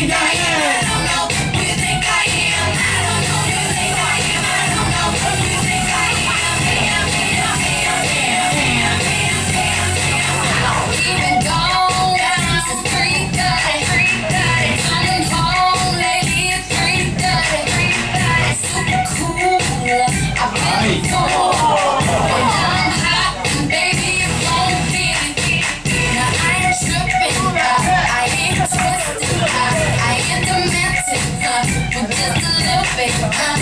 Bang, bang. make a